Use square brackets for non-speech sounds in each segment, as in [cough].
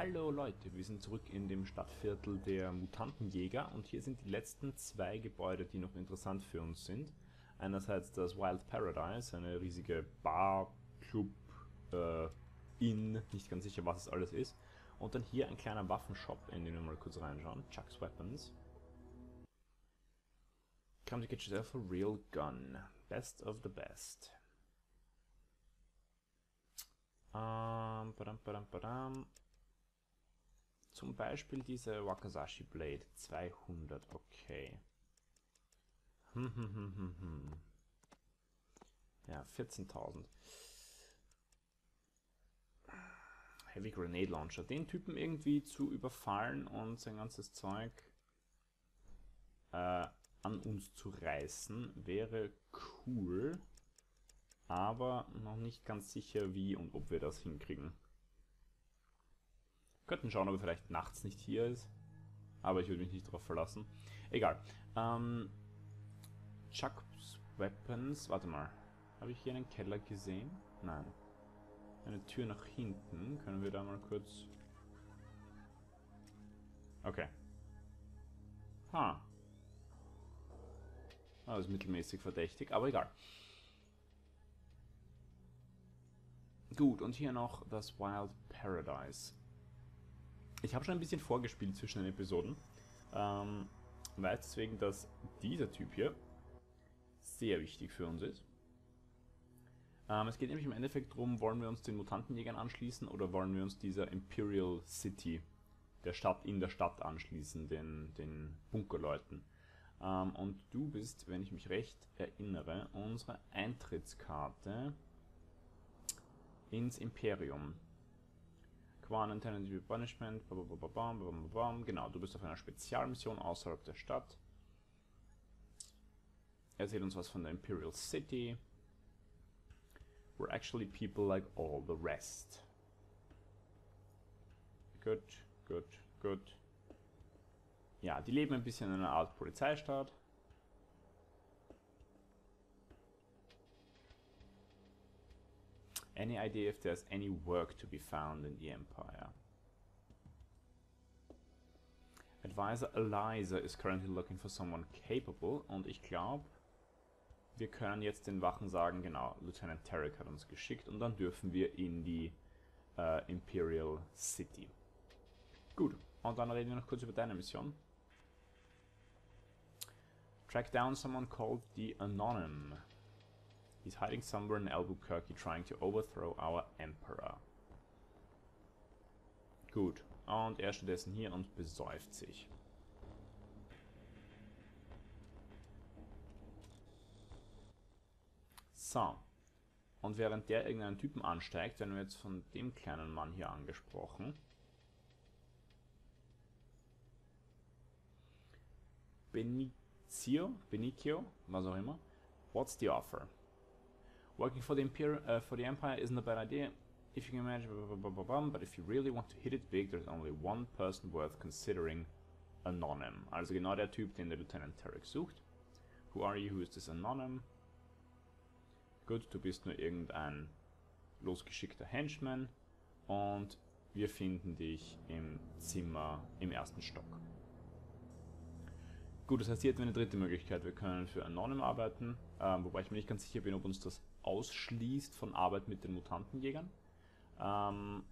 Hallo Leute, wir sind zurück in dem Stadtviertel der Mutantenjäger und hier sind die letzten zwei Gebäude, die noch interessant für uns sind. Einerseits das Wild Paradise, eine riesige Bar, Club, äh, Inn, nicht ganz sicher was es alles ist. Und dann hier ein kleiner Waffenshop, in den wir mal kurz reinschauen, Chuck's Weapons. Come to get yourself a real gun. Best of the best. Ähm, badam, badam, badam. Zum Beispiel diese Wakasashi Blade 200, okay. [laughs] Ja, 14.000. Heavy Grenade Launcher. Den Typen irgendwie zu überfallen und sein ganzes Zeug äh, an uns zu reißen, wäre cool. Aber noch nicht ganz sicher, wie und ob wir das hinkriegen. Könnten schauen, ob er vielleicht nachts nicht hier ist. Aber ich würde mich nicht darauf verlassen. Egal. Ähm, Chuck's Weapons. Warte mal. Habe ich hier einen Keller gesehen? Nein. Eine Tür nach hinten. Können wir da mal kurz... Okay. Ha. Ah, das ist mittelmäßig verdächtig, aber egal. Gut, und hier noch das Wild Paradise. Ich habe schon ein bisschen vorgespielt zwischen den Episoden. Ähm, weiß deswegen, dass dieser Typ hier sehr wichtig für uns ist. Ähm, es geht nämlich im Endeffekt darum, wollen wir uns den Mutantenjägern anschließen oder wollen wir uns dieser Imperial City, der Stadt in der Stadt anschließen, den, den Bunkerleuten. Ähm, und du bist, wenn ich mich recht erinnere, unsere Eintrittskarte ins Imperium. Quarantine Punishment, genau, du bist auf einer Spezialmission außerhalb der Stadt. Erzählt uns was von der Imperial City. We're actually people like all the rest. Gut, gut, gut. Ja, die leben ein bisschen in einer Art Polizeistaat. Any idea if there's any work to be found in the Empire? Advisor Eliza is currently looking for someone capable und ich glaube, wir können jetzt den Wachen sagen, genau, Lieutenant Tarek hat uns geschickt und dann dürfen wir in die äh, Imperial City. Gut, und dann reden wir noch kurz über deine Mission. Track down someone called the Anonym. He's hiding somewhere in Albuquerque trying to overthrow our Emperor. Gut, und er stattdessen hier und besäuft sich. So. Und während der irgendeinen Typen ansteigt, werden wir jetzt von dem kleinen Mann hier angesprochen. Benicio, Benicio, was auch immer. What's the offer? Working for the, Empire, uh, for the Empire isn't a bad idea, if you can imagine, blah, blah, blah, but if you really want to hit it big, there's only one person worth considering Anonym. Also genau der Typ, den der Lieutenant Tarek sucht. Who are you? Who is this Anonym? Gut, du bist nur irgendein losgeschickter Henchman und wir finden dich im Zimmer im ersten Stock. Gut, das heißt, hier hätten wir eine dritte Möglichkeit. Wir können für Anonym arbeiten, ähm, wobei ich mir nicht ganz sicher bin, ob uns das ausschließt von Arbeit mit den Mutantenjägern. Ähm,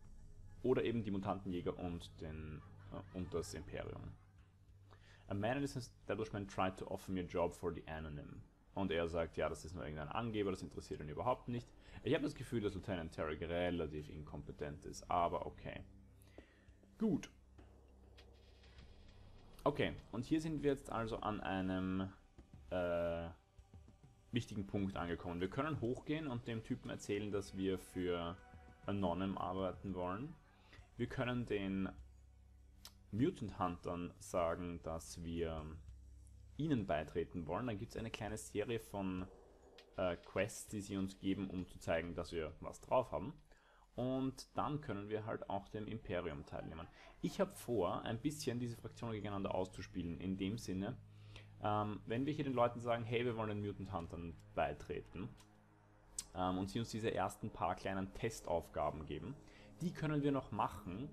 oder eben die Mutantenjäger und, den, äh, und das Imperium. A man in this establishment tried to offer me a job for the Anonym. Und er sagt, ja, das ist nur irgendein Angeber, das interessiert ihn überhaupt nicht. Ich habe das Gefühl, dass Lieutenant Tarek relativ inkompetent ist, aber okay. Gut. Okay, und hier sind wir jetzt also an einem äh, wichtigen Punkt angekommen. Wir können hochgehen und dem Typen erzählen, dass wir für Anonym arbeiten wollen. Wir können den Mutant Huntern sagen, dass wir ihnen beitreten wollen. Dann gibt es eine kleine Serie von äh, Quests, die sie uns geben, um zu zeigen, dass wir was drauf haben. Und dann können wir halt auch dem Imperium teilnehmen. Ich habe vor, ein bisschen diese Fraktionen gegeneinander auszuspielen, in dem Sinne, ähm, wenn wir hier den Leuten sagen, hey, wir wollen den Mutant Huntern beitreten ähm, und sie uns diese ersten paar kleinen Testaufgaben geben, die können wir noch machen,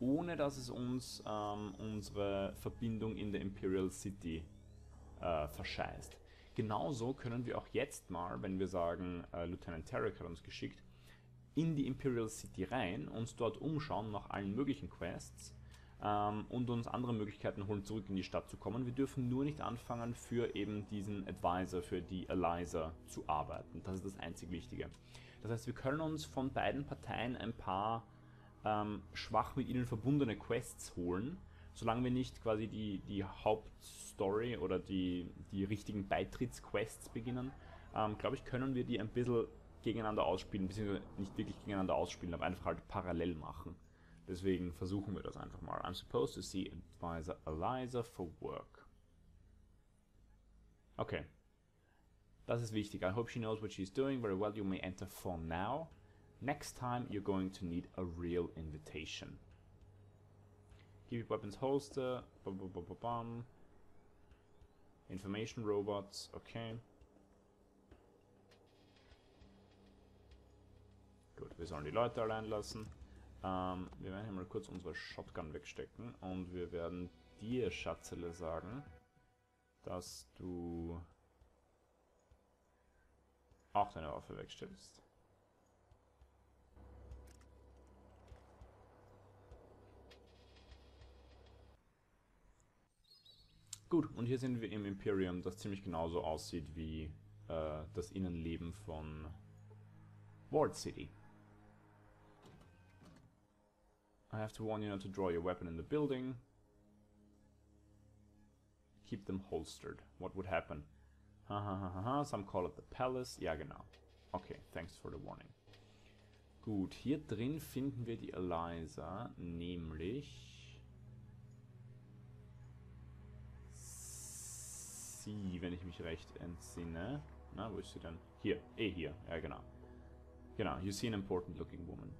ohne dass es uns ähm, unsere Verbindung in der Imperial City äh, verscheißt. Genauso können wir auch jetzt mal, wenn wir sagen, äh, Lieutenant Tarek hat uns geschickt, in die Imperial City rein, uns dort umschauen nach allen möglichen Quests ähm, und uns andere Möglichkeiten holen, zurück in die Stadt zu kommen. Wir dürfen nur nicht anfangen, für eben diesen Advisor, für die Eliza zu arbeiten. Das ist das einzig Wichtige. Das heißt, wir können uns von beiden Parteien ein paar ähm, schwach mit ihnen verbundene Quests holen, solange wir nicht quasi die, die Hauptstory oder die, die richtigen Beitrittsquests beginnen, ähm, glaube ich, können wir die ein bisschen gegeneinander ausspielen, beziehungsweise nicht wirklich gegeneinander ausspielen, aber einfach halt parallel machen. Deswegen versuchen wir das einfach mal. I'm supposed to see Advisor Eliza for work. Okay. Das ist wichtig. I hope she knows what she's doing. Very well, you may enter for now. Next time, you're going to need a real invitation. Keep your weapons holster. Bum, bum, bum, bum, Information robots. Okay. Gut, wir sollen die Leute allein lassen. Ähm, wir werden hier mal kurz unsere Shotgun wegstecken und wir werden dir, Schatzele, sagen, dass du auch deine Waffe wegstellst. Gut, und hier sind wir im Imperium, das ziemlich genauso aussieht wie äh, das Innenleben von Ward City. I have to warn you not to draw your weapon in the building. Keep them holstered. What would happen? Ha ha ha ha, some call it the palace. Ja, genau. Okay, thanks for the warning. Gut, hier drin finden wir die Eliza, nämlich sie, wenn ich mich recht entsinne. Na, wo ist sie denn? Hier, eh hier, ja genau. Genau, you see an important looking woman.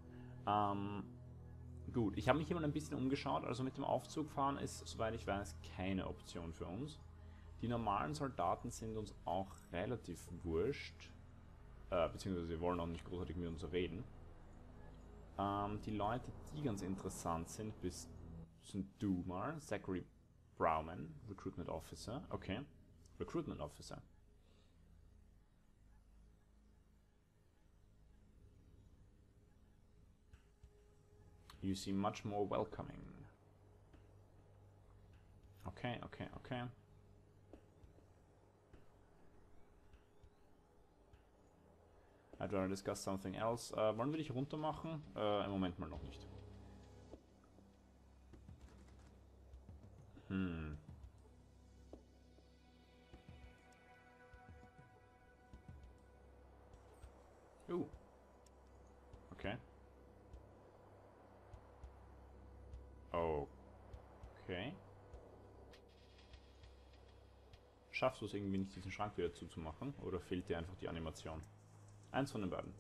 Ähm, Gut, ich habe mich immer ein bisschen umgeschaut, also mit dem Aufzug fahren ist, soweit ich weiß, keine Option für uns. Die normalen Soldaten sind uns auch relativ wurscht, äh, beziehungsweise sie wollen auch nicht großartig mit uns reden. Ähm, die Leute, die ganz interessant sind, bist, sind du mal, Zachary Browman, Recruitment Officer, okay, Recruitment Officer. You seem much more welcoming. Okay, okay, okay. I'd rather discuss something else. Äh, wollen wir dich runter machen? Äh, Im Moment mal noch nicht. Hm. Okay. Schaffst du es irgendwie nicht, diesen Schrank wieder zuzumachen? Oder fehlt dir einfach die Animation? Eins von den beiden.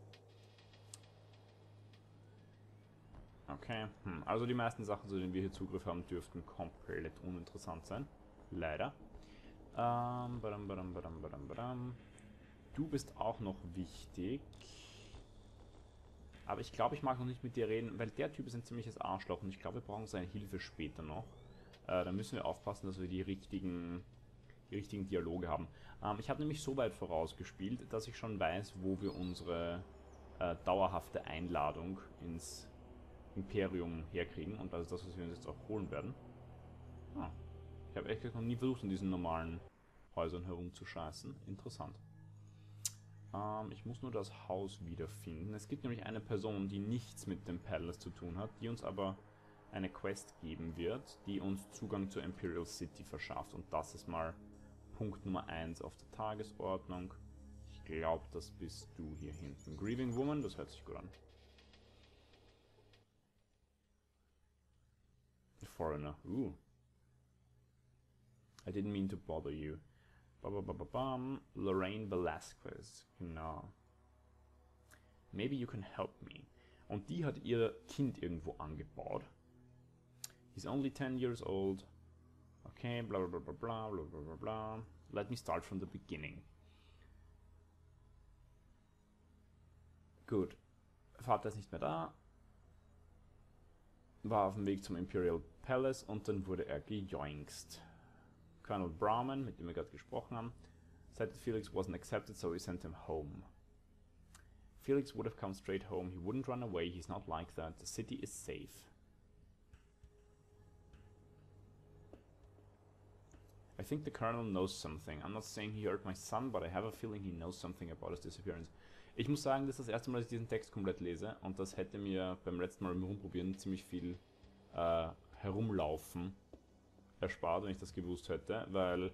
Okay, hm. also die meisten Sachen, zu denen wir hier Zugriff haben, dürften komplett uninteressant sein. Leider. Ähm, badam, badam, badam, badam, badam. Du bist auch noch wichtig. Aber ich glaube, ich mag noch nicht mit dir reden, weil der Typ ist ein ziemliches Arschloch und ich glaube, wir brauchen seine Hilfe später noch. Äh, da müssen wir aufpassen, dass wir die richtigen, die richtigen Dialoge haben. Ähm, ich habe nämlich so weit vorausgespielt, dass ich schon weiß, wo wir unsere äh, dauerhafte Einladung ins Imperium herkriegen. Und das ist das, was wir uns jetzt auch holen werden. Ah. Ich habe echt noch nie versucht, in diesen normalen Häusern herumzuscheißen. Interessant. Ähm, ich muss nur das Haus wiederfinden. Es gibt nämlich eine Person, die nichts mit dem Palace zu tun hat, die uns aber eine Quest geben wird, die uns Zugang zur Imperial City verschafft. Und das ist mal Punkt Nummer 1 auf der Tagesordnung. Ich glaube, das bist du hier hinten. Grieving Woman, das hört sich gut an. Foreigner. Ooh. I didn't mean to bother you. Lorraine Velasquez, genau. Maybe you can help me. Und die hat ihr Kind irgendwo angebaut. He's only 10 years old. Okay, bla bla bla bla bla bla bla bla. Let me start from the beginning. Gut. Vater ist nicht mehr da. war auf dem Weg zum Imperial Palace und dann wurde er gejoinkst. Colonel Brahman, mit dem wir gerade gesprochen haben, said that Felix wasn't accepted, so he sent him home. Felix would have come straight home. He wouldn't run away. He's not like that. The city is safe. I think the colonel knows something. I'm not saying he hurt my son, but I have a feeling he knows something about his disappearance. Ich muss sagen, das ist das erste Mal, dass ich diesen Text komplett lese und das hätte mir beim letzten Mal im Rumprobieren ziemlich viel äh, Herumlaufen erspart, wenn ich das gewusst hätte, weil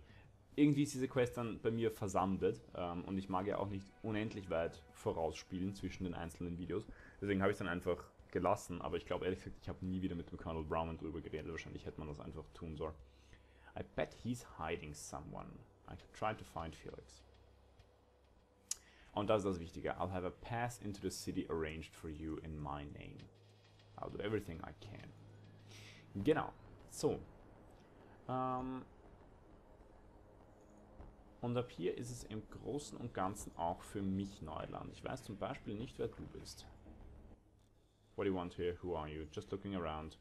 irgendwie ist diese Quest dann bei mir versandet ähm, und ich mag ja auch nicht unendlich weit vorausspielen zwischen den einzelnen Videos. Deswegen habe ich es dann einfach gelassen, aber ich glaube ehrlich gesagt, ich habe nie wieder mit dem Colonel Brown drüber geredet. Wahrscheinlich hätte man das einfach tun sollen. I bet he's hiding someone. I could try to find Felix. Und das ist das Wichtige. I'll have a pass into the city arranged for you in my name. I'll do everything I can. Genau. So. Ähm, und ab hier ist es im Großen und Ganzen auch für mich Neuland. Ich weiß zum Beispiel nicht, wer du bist. What do you want here? Who are you? Just looking around.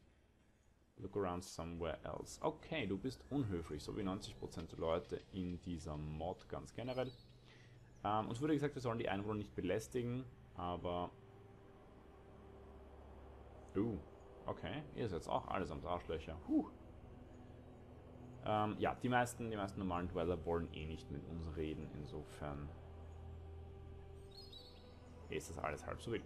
Look around somewhere else. Okay, du bist unhöflich, so wie 90% der Leute in dieser Mod ganz generell. Ähm, uns wurde gesagt, wir sollen die Einwohner nicht belästigen, aber... Uh, okay, ihr seid auch alles am Arschlöcher. Huh. Ähm, ja, die meisten, die meisten normalen Dweller wollen eh nicht mit uns reden, insofern ist das alles halb so wild.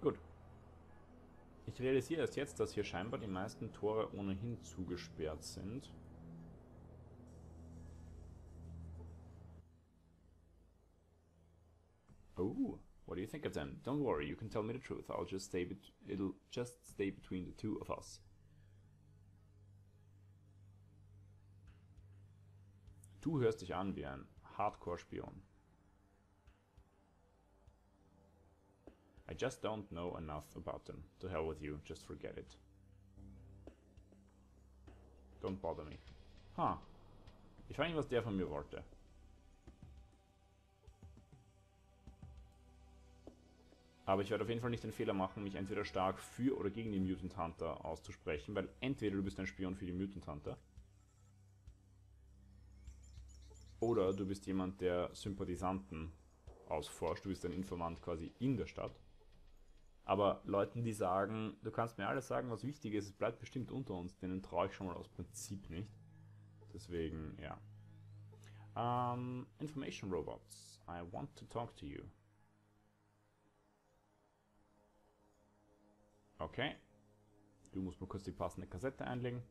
Gut. Ich realisiere erst jetzt, dass hier scheinbar die meisten Tore ohnehin zugesperrt sind. What do you think of them? Don't worry, you can tell me the truth. I'll just stay bet it'll just stay between the two of us. Du hörst dich an wie ein Hardcore-Spion. I just don't know enough about them. To hell with you, just forget it. Don't bother me. Huh. Ich ihn, was der von mir wollte. Aber ich werde auf jeden Fall nicht den Fehler machen, mich entweder stark für oder gegen den Mutant Hunter auszusprechen, weil entweder du bist ein Spion für die Mutant Hunter oder du bist jemand, der Sympathisanten ausforscht, du bist ein Informant quasi in der Stadt. Aber Leuten, die sagen, du kannst mir alles sagen, was wichtig ist, es bleibt bestimmt unter uns, denen traue ich schon mal aus Prinzip nicht. Deswegen, ja. Um, information Robots, I want to talk to you. Okay. Du musst mal kurz die passende Kassette einlegen.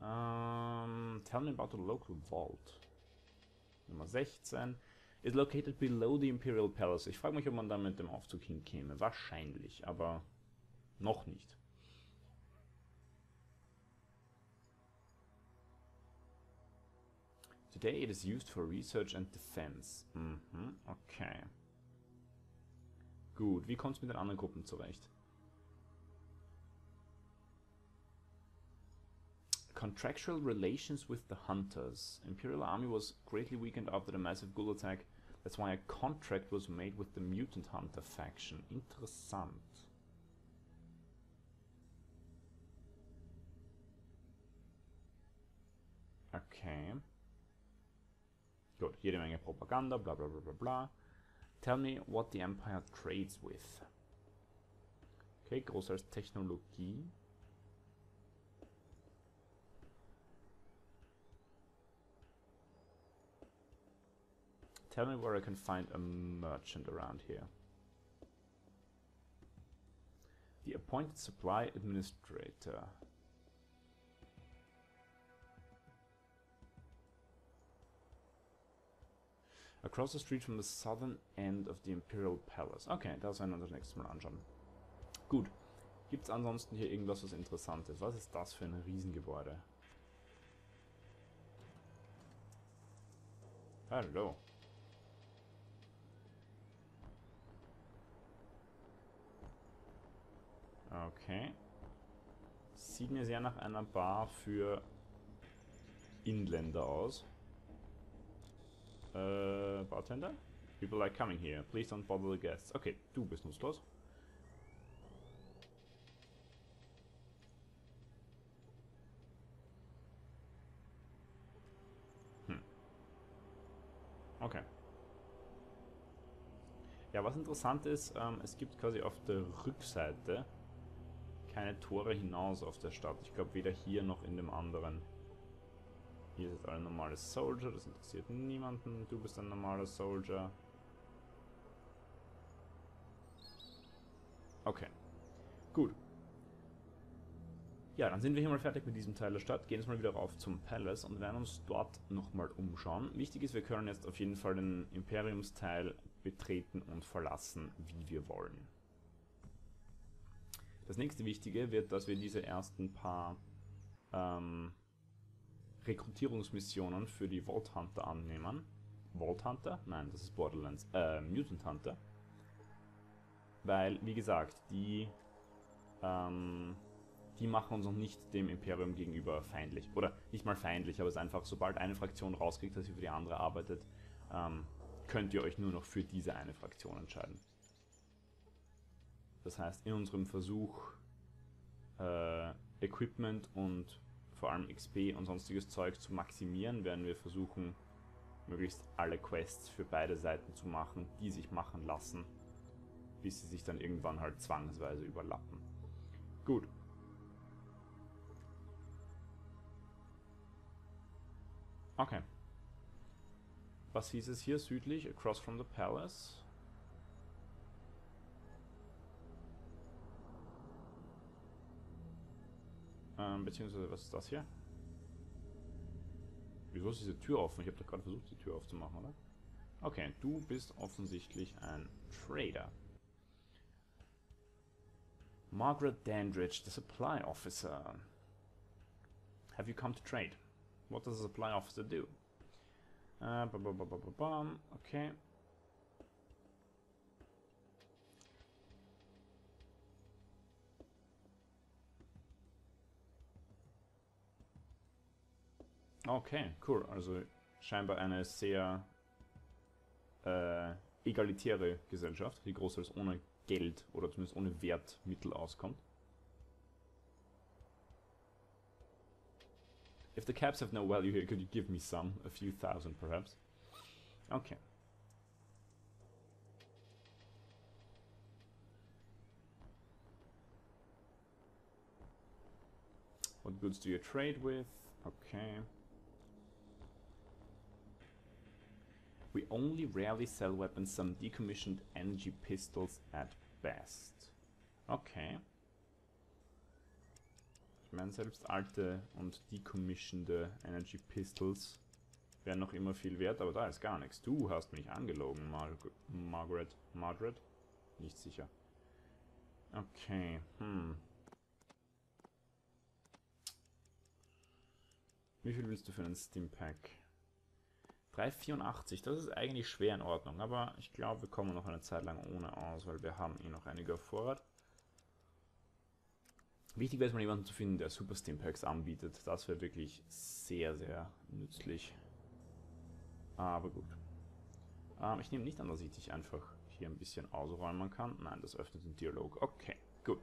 Um, tell me about the local vault. Nummer 16 is located below the Imperial Palace. Ich frage mich, ob man da mit dem Aufzug hinkäme. Wahrscheinlich, aber noch nicht. Today it is used for research and defense. Mhm, okay. Gut, wie kommt es mit den anderen Gruppen zurecht? Contractual relations with the hunters. Imperial army was greatly weakened after the massive ghoul attack. That's why a contract was made with the mutant hunter faction. Interessant. Okay. Gut, jede Menge Propaganda, bla bla bla bla bla. Tell me what the Empire trades with. Okay, groß als Technologie. Tell me where I can find a merchant around here. The appointed supply administrator. Across the street from the southern end of the Imperial Palace. Okay, das werden wir uns das nächste Mal anschauen. Gut. Gibt es ansonsten hier irgendwas, was interessant ist? Was ist das für ein Riesengebäude? Hallo. Okay. Sieht mir sehr nach einer Bar für Inländer aus. Äh, Bartender? People like coming here. Please don't bother the guests. Okay, du bist nutzlos. Hm. Okay. Ja, was interessant ist, ähm, es gibt quasi auf der Rückseite keine Tore hinaus auf der Stadt. Ich glaube weder hier noch in dem anderen. Hier ist ein normales Soldier, das interessiert niemanden. Du bist ein normaler Soldier. Okay. Gut. Ja, dann sind wir hier mal fertig mit diesem Teil der Stadt, gehen jetzt mal wieder rauf zum Palace und werden uns dort nochmal umschauen. Wichtig ist, wir können jetzt auf jeden Fall den Imperiumsteil betreten und verlassen, wie wir wollen. Das nächste Wichtige wird, dass wir diese ersten paar ähm, Rekrutierungsmissionen für die Vault Hunter annehmen. Vault Hunter? Nein, das ist Borderlands. Äh, Mutant Hunter. Weil, wie gesagt, die, ähm, die machen uns noch nicht dem Imperium gegenüber feindlich. Oder nicht mal feindlich, aber es ist einfach, sobald eine Fraktion rauskriegt, dass sie für die andere arbeitet, ähm, könnt ihr euch nur noch für diese eine Fraktion entscheiden. Das heißt, in unserem Versuch, äh, Equipment und vor allem XP und sonstiges Zeug zu maximieren, werden wir versuchen, möglichst alle Quests für beide Seiten zu machen, die sich machen lassen, bis sie sich dann irgendwann halt zwangsweise überlappen. Gut. Okay. Was hieß es hier südlich? Across from the palace. Ähm, beziehungsweise, was ist das hier? Wieso ist diese Tür offen? Ich habe doch gerade versucht, die Tür aufzumachen, oder? Okay, du bist offensichtlich ein Trader. Margaret Dandridge, the supply officer. Have you come to trade? What does a supply officer do? Uh, ba -ba -ba okay. Okay, cool. Also scheinbar eine sehr äh, egalitäre Gesellschaft, die großteils ohne Geld oder zumindest ohne Wertmittel auskommt. If the caps have no value here, could you give me some? A few thousand, perhaps? Okay. What goods do you trade with? Okay. We only rarely sell weapons, some decommissioned energy pistols at best. Okay. Ich meine, selbst alte und decommissioned Energy Pistols wären noch immer viel wert, aber da ist gar nichts. Du hast mich angelogen, Mar Margaret. Margaret? Nicht sicher. Okay, hm. Wie viel willst du für einen Stimpack? 3,84, das ist eigentlich schwer in Ordnung, aber ich glaube, wir kommen noch eine Zeit lang ohne aus, weil wir haben eh noch einige Vorrat. Wichtig wäre es mal jemanden zu finden, der Super Steam Packs anbietet. Das wäre wirklich sehr, sehr nützlich. Aber gut. Ähm, ich nehme nicht an, dass ich dich einfach hier ein bisschen ausräumen kann. Nein, das öffnet den Dialog. Okay, gut.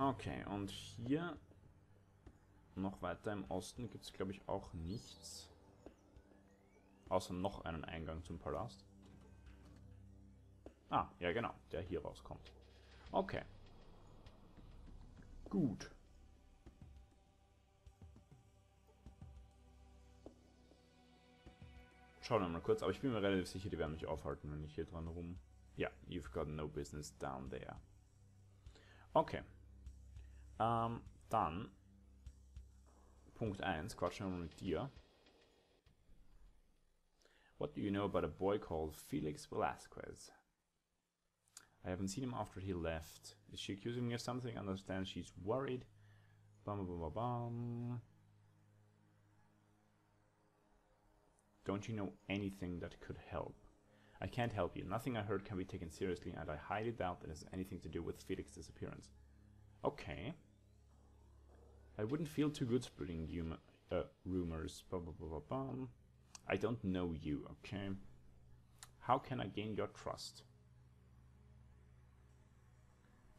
Okay, und hier noch weiter im Osten gibt es, glaube ich, auch nichts. Außer noch einen Eingang zum Palast. Ah, ja genau, der hier rauskommt. Okay. Gut. Schauen wir mal kurz, aber ich bin mir relativ sicher, die werden mich aufhalten, wenn ich hier dran rum... Ja, you've got no business down there. Okay. Ähm, dann Punkt 1, quatschen wir mit dir. What do you know about a boy called Felix Velasquez? I haven't seen him after he left. Is she accusing me of something? I understand she's worried. Bum, bum, bum, bum. Don't you know anything that could help? I can't help you. Nothing I heard can be taken seriously, and I highly doubt that it has anything to do with Felix's disappearance. Okay. I wouldn't feel too good spreading uh, rumors. Ba, ba, ba, ba, bum. I don't know you, okay? How can I gain your trust?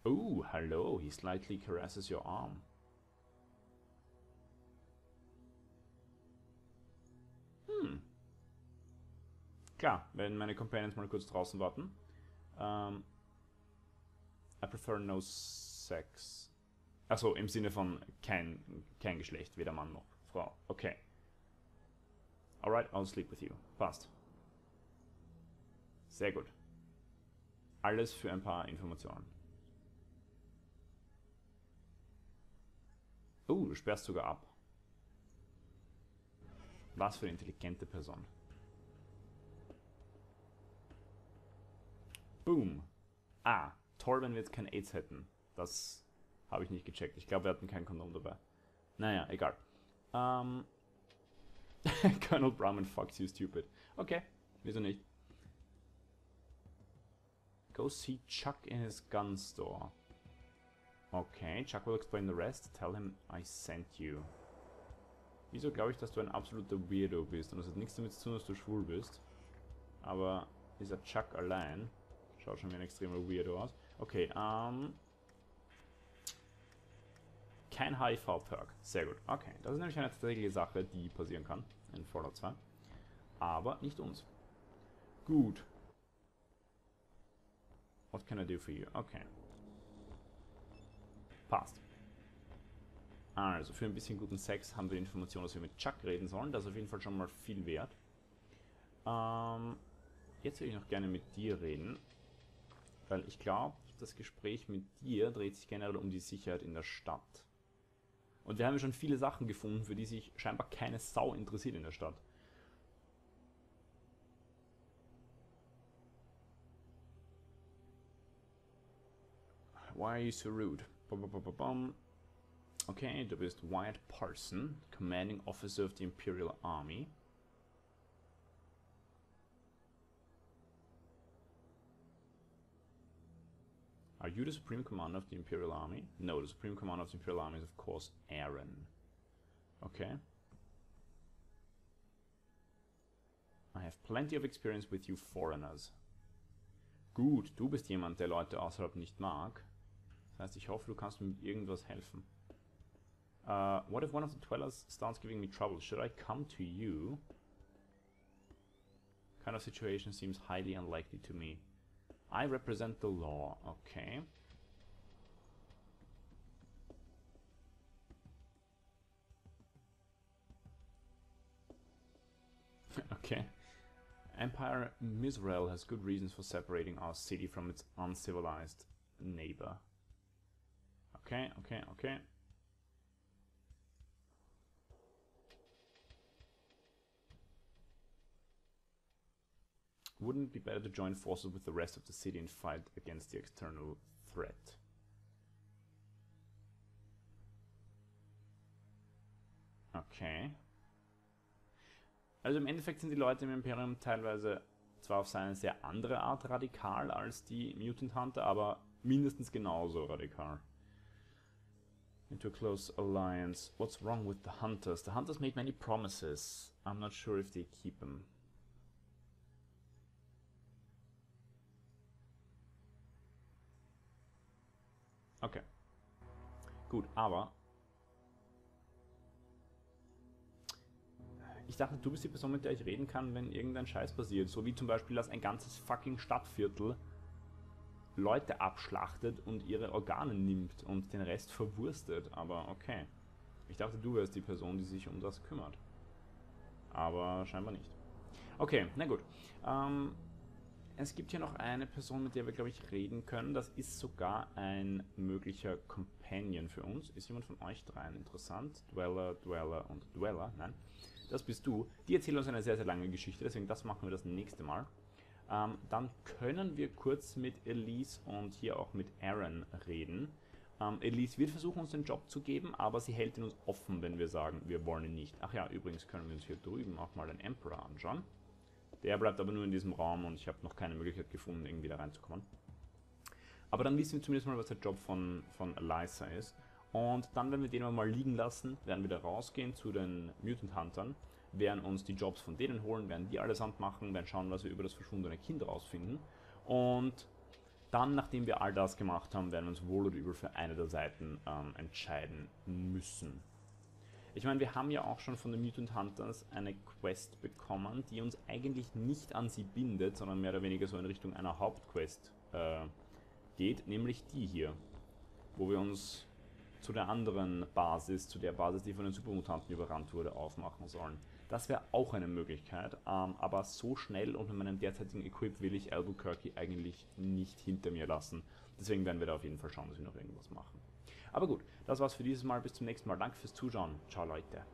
Oh, hello. He slightly caresses your arm. Hm. Klar, wenn meine Companions mal kurz draußen warten. Ähm, I prefer no sex. Achso, im Sinne von kein, kein Geschlecht, weder Mann noch Frau. Okay. Alright, I'll sleep with you. Passt. Sehr gut. Alles für ein paar Informationen. Oh, du sperrst sogar ab. Was für eine intelligente Person. Boom. Ah, toll, wenn wir jetzt kein AIDS hätten. Das habe ich nicht gecheckt. Ich glaube, wir hatten kein Kondom dabei. Naja, egal. Ähm. [laughs] Colonel Brahman fucks you stupid. Okay, wieso nicht? Go see Chuck in his gun store. Okay, Chuck will explain the rest. Tell him I sent you. Wieso glaube ich, dass du ein absoluter Weirdo bist? Und das hat nichts damit zu tun, dass du schwul bist. Aber dieser Chuck allein schaut schon wie ein extremer Weirdo aus. Okay, ähm... Kein HIV-Perk. Sehr gut. Okay, das ist nämlich eine tatsächliche Sache, die passieren kann in Fallout 2. Aber nicht uns. Gut. What can I do for you? Okay. Passt. Also, für ein bisschen guten Sex haben wir die Information, dass wir mit Chuck reden sollen. Das ist auf jeden Fall schon mal viel wert. Ähm, jetzt würde ich noch gerne mit dir reden. Weil ich glaube, das Gespräch mit dir dreht sich generell um die Sicherheit in der Stadt. Und wir haben ja schon viele Sachen gefunden, für die sich scheinbar keine Sau interessiert in der Stadt. Why are you so rude? Okay, du bist Wyatt Parson, Commanding Officer of the Imperial Army. Are you the Supreme Commander of the Imperial Army? No, the Supreme Commander of the Imperial Army is of course Aaron. Okay. I have plenty of experience with you foreigners. Gut, du bist jemand, der Leute außerhalb nicht mag. Das heißt, ich hoffe, du kannst mir mit irgendwas helfen. Uh, what if one of the dwellers starts giving me trouble? Should I come to you? Kind of situation seems highly unlikely to me. I represent the law. Okay. [laughs] okay. Empire Misrael has good reasons for separating our city from its uncivilized neighbor. Okay, okay, okay. Wouldn't it be better to join forces with the rest of the city and fight against the external threat? Okay. Also im Endeffekt sind die Leute im Imperium teilweise zwar auf seine sehr andere Art radikal als die Mutant Hunter, aber mindestens genauso radikal. Into a close alliance. What's wrong with the Hunters? The Hunters made many promises. I'm not sure if they keep them. Gut, aber ich dachte, du bist die Person, mit der ich reden kann, wenn irgendein Scheiß passiert. So wie zum Beispiel, dass ein ganzes fucking Stadtviertel Leute abschlachtet und ihre Organe nimmt und den Rest verwurstet. Aber okay. Ich dachte, du wärst die Person, die sich um das kümmert. Aber scheinbar nicht. Okay, na gut. Ähm, es gibt hier noch eine Person, mit der wir, glaube ich, reden können. Das ist sogar ein möglicher Companion für uns. Ist jemand von euch dreien interessant? Dweller, Dweller und Dweller? Nein. Das bist du. Die erzählen uns eine sehr, sehr lange Geschichte, deswegen das machen wir das nächste Mal. Ähm, dann können wir kurz mit Elise und hier auch mit Aaron reden. Ähm, Elise wird versuchen, uns den Job zu geben, aber sie hält ihn uns offen, wenn wir sagen, wir wollen ihn nicht. Ach ja, übrigens können wir uns hier drüben auch mal den Emperor anschauen. Der bleibt aber nur in diesem Raum und ich habe noch keine Möglichkeit gefunden, irgendwie da reinzukommen. Aber dann wissen wir zumindest mal, was der Job von, von Eliza ist. Und dann werden wir den mal liegen lassen, werden wieder rausgehen zu den Mutant Huntern, werden uns die Jobs von denen holen, werden die allesamt machen, werden schauen, was wir über das verschwundene Kind rausfinden. Und dann, nachdem wir all das gemacht haben, werden wir uns wohl oder übel für eine der Seiten ähm, entscheiden müssen. Ich meine, wir haben ja auch schon von den Mutant Hunters eine Quest bekommen, die uns eigentlich nicht an sie bindet, sondern mehr oder weniger so in Richtung einer Hauptquest äh, geht, nämlich die hier, wo wir uns zu der anderen Basis, zu der Basis, die von den Supermutanten überrannt wurde, aufmachen sollen. Das wäre auch eine Möglichkeit, ähm, aber so schnell und mit meinem derzeitigen Equip will ich Albuquerque eigentlich nicht hinter mir lassen. Deswegen werden wir da auf jeden Fall schauen, dass wir noch irgendwas machen. Aber gut, das war's für dieses Mal. Bis zum nächsten Mal. Danke fürs Zuschauen. Ciao Leute.